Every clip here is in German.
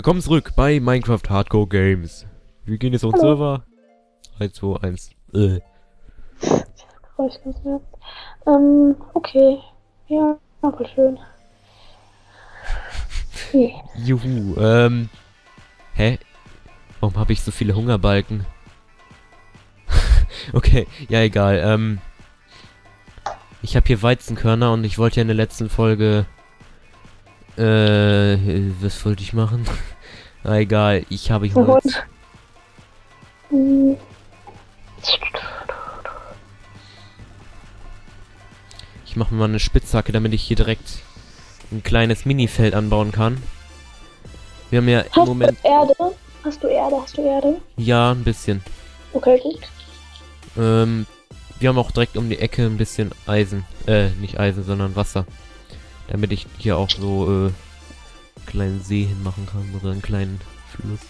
Willkommen zurück bei Minecraft Hardcore Games. Wir gehen jetzt auf den Hallo. Server. 3, 2, 1. Äh. Geräusch ganz nett. Ähm, okay. Ja, voll schön. Okay. Juhu. Ähm. Hä? Warum habe ich so viele Hungerbalken? okay, ja egal. Ähm. Ich habe hier Weizenkörner und ich wollte ja in der letzten Folge. Äh, was wollte ich machen? Na egal, ich habe So Holz. gut. Hm, Ich mache mir mal eine Spitzhacke, damit ich hier direkt ein kleines Minifeld anbauen kann. Wir haben ja im Hast Moment. du Erde? Hast du Erde? Hast du Erde? Ja, ein bisschen. Okay, gut. Ähm, wir haben auch direkt um die Ecke ein bisschen Eisen. Äh, nicht Eisen, sondern Wasser. Damit ich hier auch so, äh, kleinen See hinmachen kann oder einen kleinen Fluss.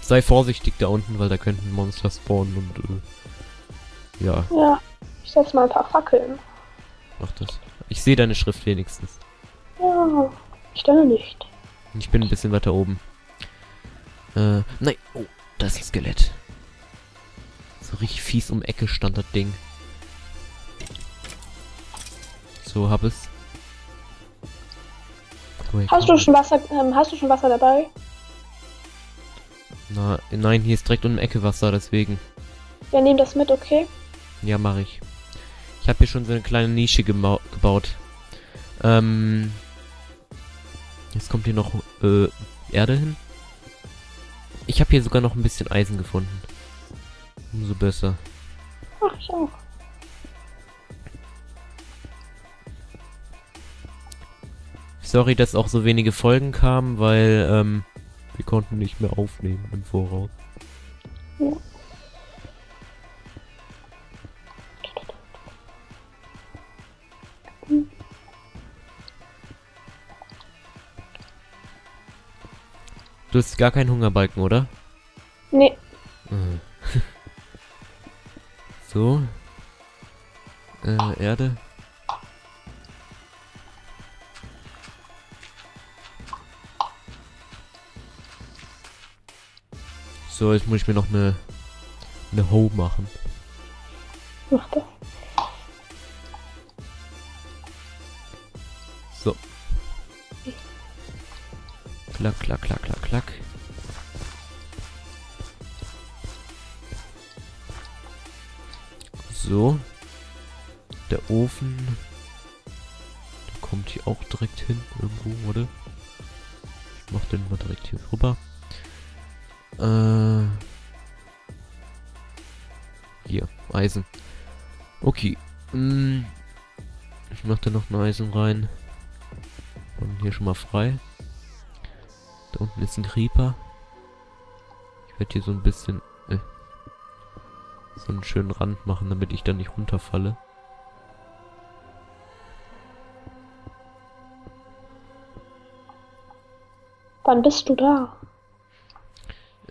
Sei vorsichtig da unten, weil da könnten Monster spawnen und, äh, ja, Ja. Ich setze mal ein paar Fackeln. mach das. Ich sehe deine Schrift wenigstens. Ja. Ich stelle nicht. Ich bin ein bisschen weiter oben. Äh, nein. Oh, da ist Skelett. So richtig fies um Ecke stand das Ding. So, hab es. Woher Hast du schon Wasser, ähm, hast du schon Wasser dabei? Na, nein, hier ist direkt um die Ecke Wasser, deswegen. Ja, nehm das mit, okay? Ja, mache ich. Ich habe hier schon so eine kleine Nische gebaut. Ähm. Jetzt kommt hier noch äh, Erde hin. Ich habe hier sogar noch ein bisschen Eisen gefunden. Umso besser. Ach, ich auch. Sorry, dass auch so wenige Folgen kamen, weil ähm, wir konnten nicht mehr aufnehmen im Voraus. Ja. Du hast gar keinen Hungerbalken, oder? Nee. Mhm. so. Äh, Erde. So, jetzt muss ich mir noch eine eine Hoe machen. Mach das. So. Klack, klack, klack, klack, klack. So. Der Ofen. Der kommt hier auch direkt hin. Irgendwo, oder? Ich mach den mal direkt hier rüber. Äh. Hier, Eisen. Okay. Mm. Ich mach da noch ein Eisen rein. Und hier schon mal frei. Da unten ist ein Creeper. Ich werde hier so ein bisschen äh, so einen schönen Rand machen, damit ich da nicht runterfalle. Wann bist du da?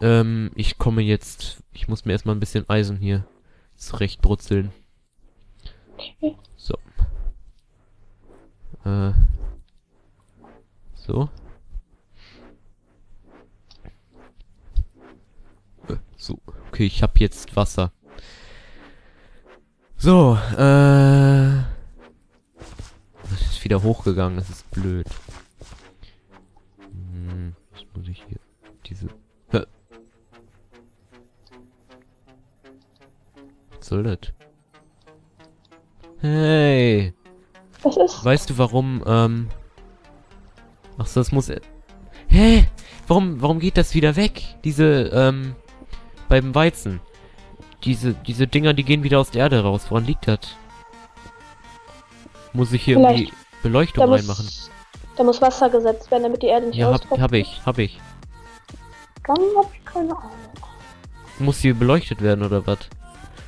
Ähm, ich komme jetzt. Ich muss mir erstmal ein bisschen Eisen hier zurechtbrutzeln. So. Äh. So. Äh, So. Okay, ich habe jetzt Wasser. So, äh. Das ist wieder hochgegangen, das ist blöd. Hey! Was ist? Weißt du warum, ähm... Ach so, das muss... Hä? Warum, warum geht das wieder weg? Diese, ähm... Beim Weizen. Diese, diese Dinger, die gehen wieder aus der Erde raus. Woran liegt das? Muss ich hier Vielleicht- irgendwie Beleuchtung Da reinmachen? muss, da muss Wasser gesetzt werden, damit die Erde nicht Ja, hab, hab ich, hab ich. Dann hab ich keine Ahnung. Muss hier beleuchtet werden oder was?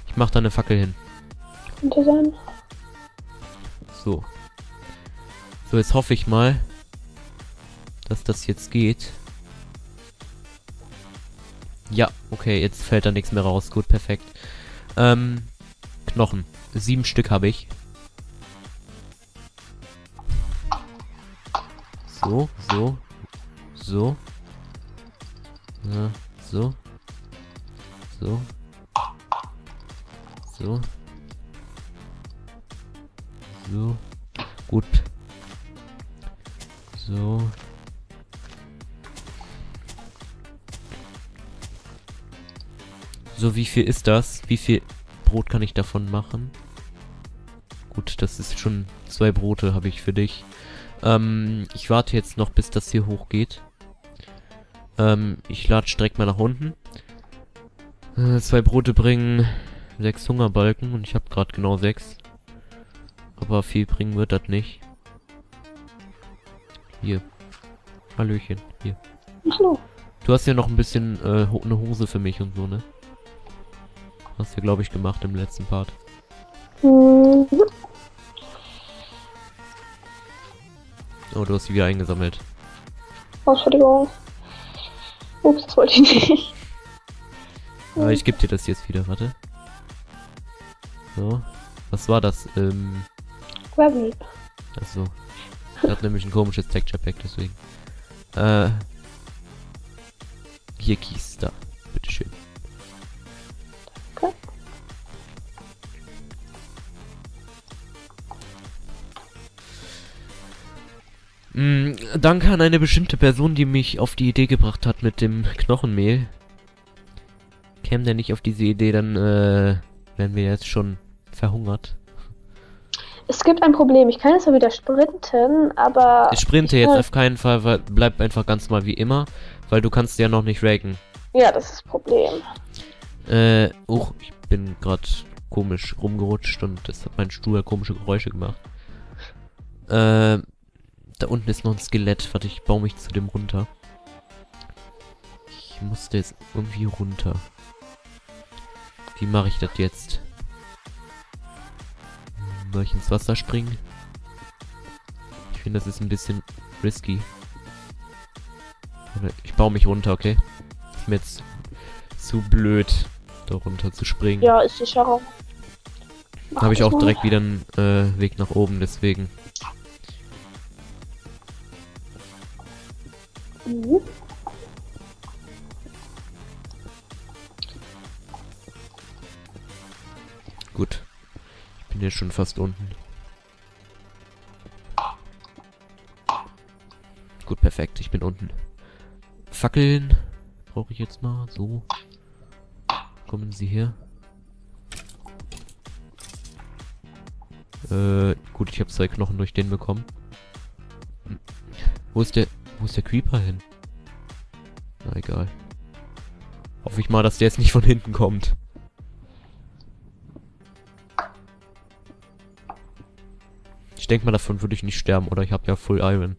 Ich mach da eine Fackel hin. Könnte sein. So. So, jetzt hoffe ich mal, dass das jetzt geht. Ja, okay, jetzt fällt da nichts mehr raus. Gut, perfekt. Ähm, Knochen. Sieben Stück habe ich. So, so. So. Ja, so. So. So. So. Gut. So. So, wie viel ist das? Wie viel Brot kann ich davon machen? Gut, das ist schon zwei Brote habe ich für dich. Ähm, ich warte jetzt noch, bis das hier hochgeht. Ähm, ich lade direkt mal nach unten. Äh, zwei Brote bringen sechs Hungerbalken und ich habe gerade genau sechs. Aber viel bringen wird das nicht. Hier. Hallöchen, hier. Hallo. Du hast ja noch ein bisschen äh, eine Hose für mich und so, ne? Hast du, glaube ich, gemacht im letzten Part. Mhm. Oh, du hast sie wieder eingesammelt. Oh, Entschuldigung. Ups, das wollte ich nicht. Aber ich gebe dir das jetzt wieder, warte. So. Was war das? Ähm, Gravel. achso. Ich hatte nämlich ein komisches Texture Pack, deswegen. Äh. Hier Kies, da. Bitteschön. Okay. Mm, danke an eine bestimmte Person, die mich auf die Idee gebracht hat mit dem Knochenmehl. Käme der nicht auf diese Idee, dann äh, wären wir jetzt schon verhungert. Es gibt ein Problem. Ich kann jetzt mal wieder sprinten, aber. Ich sprinte ich jetzt auf keinen Fall, weil bleib einfach ganz mal wie immer, weil du kannst ja noch nicht raken. Ja, das ist das Problem. Äh, oh, ich bin gerade komisch rumgerutscht und das hat mein Stuhl komische Geräusche gemacht. Äh, da unten ist noch ein Skelett. Warte, ich baue mich zu dem runter. Ich musste jetzt irgendwie runter. Wie mache ich das jetzt? Soll ich ins Wasser springen? Ich finde, das ist ein bisschen risky. Ich baue mich runter, okay? Ist mir jetzt zu blöd, da runter zu springen. Ja, ist sicherer. Mach Habe ich auch direkt wieder einen äh, Weg nach oben, deswegen. Mhm. Gut. Bin jetzt schon fast unten. Gut, perfekt. Ich bin unten. Fackeln brauche ich jetzt mal. So. Kommen Sie her. Äh, gut, ich habe zwei Knochen durch den bekommen. Wo ist der... Wo ist der Creeper hin? Na egal. Hoffe ich mal, dass der jetzt nicht von hinten kommt. Denke mal, davon würde ich nicht sterben, oder? Ich habe ja Full Iron.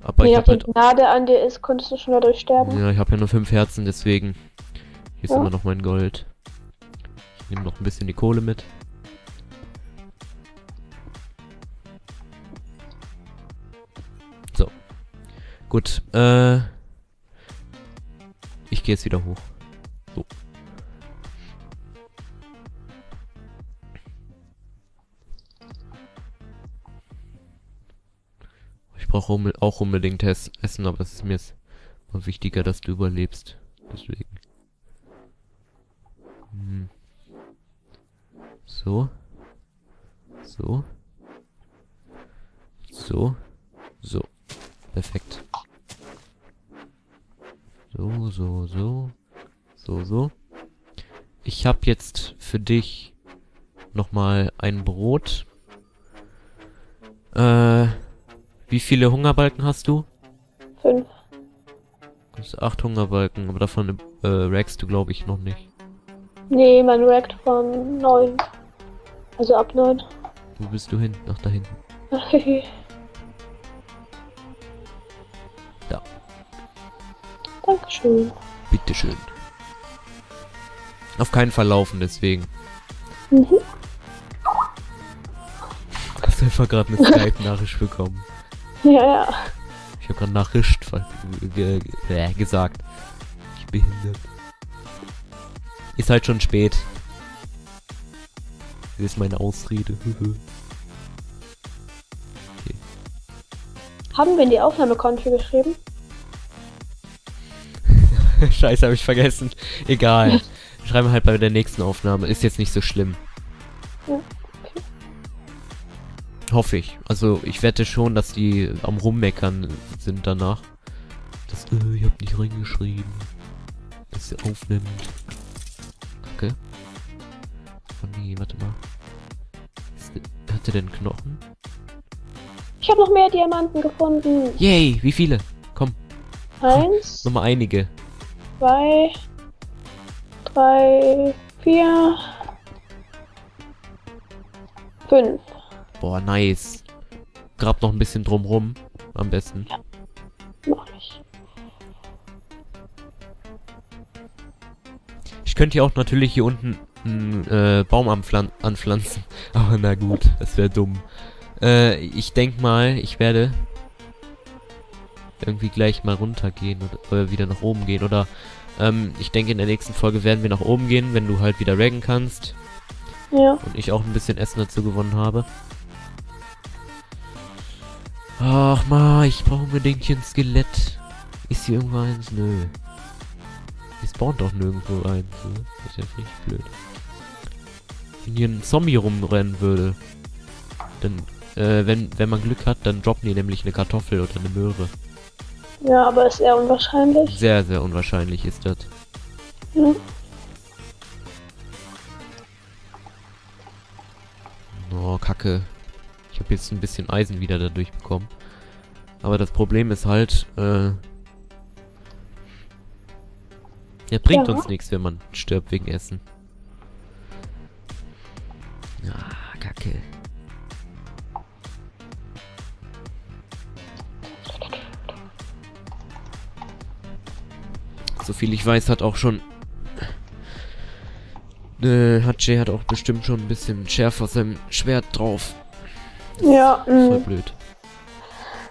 Aber Wenn ich habe die halt... Gnade an dir ist, konntest du schon dadurch sterben. Ja, ich habe ja nur fünf Herzen, deswegen... Hier ist Ja. immer noch mein Gold. Ich nehme noch ein bisschen die Kohle mit. So. Gut, äh... Ich gehe jetzt wieder hoch. So. Unbe auch unbedingt Ess Essen, aber es ist mir jetzt wichtiger, dass du überlebst. Deswegen. Hm. So. So. So. So. Perfekt. So, so, so. So, so. Ich habe jetzt für dich nochmal ein Brot. Äh, wie viele Hungerbalken hast du? Fünf. Das ist acht Hungerbalken, aber davon äh, rackst du, glaube ich, noch nicht. Nee, man rackt von neun. Also ab neun. Wo bist du hin? Ach, da hinten. Da. Dankeschön. Bitteschön. Auf keinen Fall laufen, deswegen. Mhm. Du hast einfach gerade eine Skype-Nachricht bekommen. Ja, ja. Ich habe gerade Nachricht ge ge äh, gesagt. Ich bin behindert. Ist halt schon spät. Das ist meine Ausrede. Haben wir in die Aufnahmekonto geschrieben? Scheiße, habe ich vergessen. Egal. Schreiben wir halt bei der nächsten Aufnahme. Ist jetzt nicht so schlimm. Ja, okay. Hoffe ich. Also ich wette schon, dass die am rummeckern sind danach. Das, äh, ich hab nicht reingeschrieben. Dass sie aufnimmt. Kacke. Oh nee, warte mal. Hat er denn Knochen? Ich habe noch mehr Diamanten gefunden. Yay, wie viele? Komm. Eins. Nochmal einige. Zwei. Drei. Vier. Fünf. Boah, nice. Grab noch ein bisschen drumrum. Am besten. Ja. Mach ich. Ich könnte hier auch natürlich hier unten einen äh, Baum anpflanzen. Aber na gut, das wäre dumm. Äh, ich denk mal, ich werde irgendwie gleich mal runtergehen oder, oder wieder nach oben gehen. Oder ähm, ich denke, in der nächsten Folge werden wir nach oben gehen, wenn du halt wieder raggen kannst. Ja. Und ich auch ein bisschen Essen dazu gewonnen habe. Ach ma, ich brauche unbedingt hier ein Skelett. Ist hier irgendwo eins? Nö. Hier spawnt doch nirgendwo eins. Ne? Das ist ja richtig blöd. Wenn hier ein Zombie rumrennen würde, dann, äh, wenn, wenn man Glück hat, dann droppen die nämlich eine Kartoffel oder eine Möhre. Ja, aber ist eher unwahrscheinlich. Sehr, sehr unwahrscheinlich ist das. Ja. Oh, Kacke. Ich habe jetzt ein bisschen Eisen wieder dadurch bekommen. Aber das Problem ist halt, äh... Ja, bringt Ja. uns nichts, wenn man stirbt wegen Essen. Ah, Kacke. So viel ich weiß, hat auch schon... Äh, hat Jay hat auch bestimmt schon ein bisschen Schärfe aus seinem Schwert drauf. Ja, Voll mh. blöd.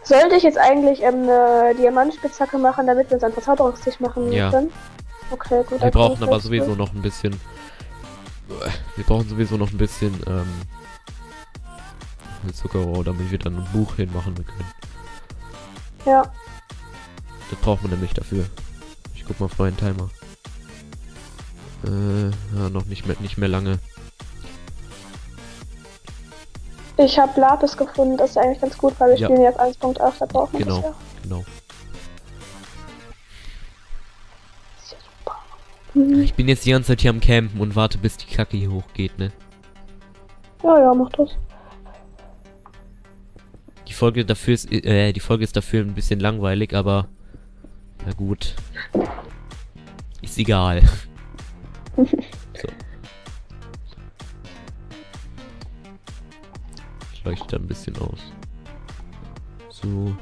Sollte ich jetzt eigentlich ähm, eine Diamantspitzhacke machen, damit wir uns einen Verzauberungstisch machen Ja. können? Okay, gut. Wir brauchen aber sowieso tun. noch ein bisschen. Wir brauchen sowieso noch ein bisschen ähm, Zuckerrohr, damit wir dann ein Buch hinmachen können. Ja, Das braucht man nämlich dafür. Ich guck mal auf meinen Timer. Äh, ja, noch nicht mehr, nicht mehr lange. Ich habe Lapis gefunden, das ist eigentlich ganz gut, weil wir Ja. spielen jetzt 1.8, da brauchen wir Genau. das ja. Genau. Mhm. Ich bin jetzt die ganze Zeit hier am Campen und warte, bis die Kacke hier hochgeht, ne? Ja, ja, mach das. Die Folge dafür ist, äh, die Folge ist dafür ein bisschen langweilig, aber na gut. Ist egal. leuchte da ein bisschen aus. So.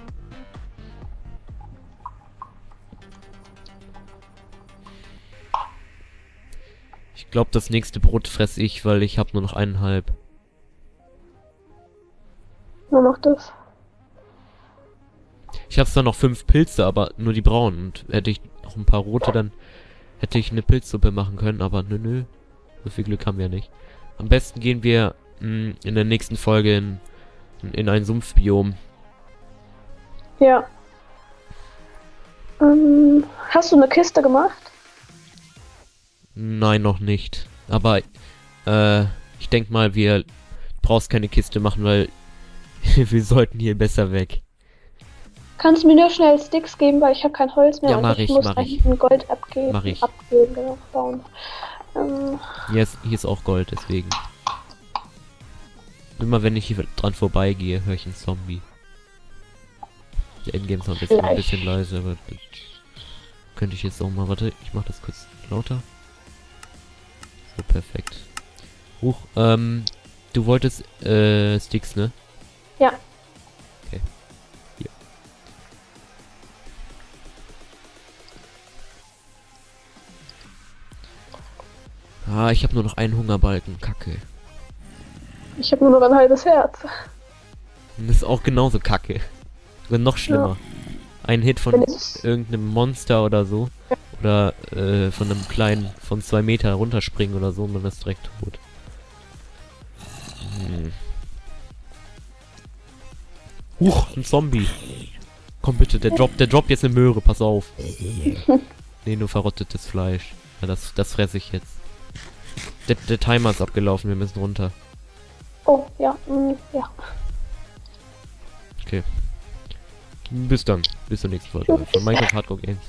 Ich glaube, das nächste Brot fresse ich, weil ich habe nur noch eineinhalb. Ja, mach das. Ich habe zwar noch fünf Pilze, aber nur die braunen. Und hätte ich noch ein paar rote, dann hätte ich eine Pilzsuppe machen können. Aber nö, nö. So viel Glück haben wir nicht. Am besten gehen wir in der nächsten Folge in, in ein Sumpfbiom. Ja. Ähm, hast du eine Kiste gemacht? Nein, noch nicht. Aber äh, ich denk mal, wir brauchst keine Kiste machen, weil wir sollten hier besser weg. Kannst du mir nur schnell Sticks geben, weil ich habe kein Holz mehr Ja, und mach ich ich, muss mach ich. Gold abgeben. Mach ich. Abgeben, genau, bauen. Ähm, Hier ist, hier ist auch Gold, deswegen. Immer wenn ich hier dran vorbeigehe, höre ich einen Zombie. Der Endgame Sound ist immer ein bisschen leise, aber könnte ich jetzt auch mal. Warte, ich mach das kurz lauter. So, perfekt. Huch, ähm, du wolltest, äh, Sticks, ne? Ja. Okay. Hier. Ah, ich habe nur noch einen Hungerbalken. Kacke. Ich habe nur noch ein halbes Herz. Das ist auch genauso kacke. Sogar noch schlimmer. Ein Hit von irgendeinem Monster oder so. Oder äh, von einem kleinen, von zwei Meter runterspringen oder so und man ist direkt tot. Hm. Huch, ein Zombie. Komm bitte, der droppt, der droppt jetzt eine Möhre, pass auf. nee, nur verrottetes Fleisch. Ja, das, das fresse ich jetzt. Der, der Timer ist abgelaufen, wir müssen runter. Oh, ja, mm, ja. Okay. Bis dann. Bis zur nächsten Folge von Minecraft Hardcore Games.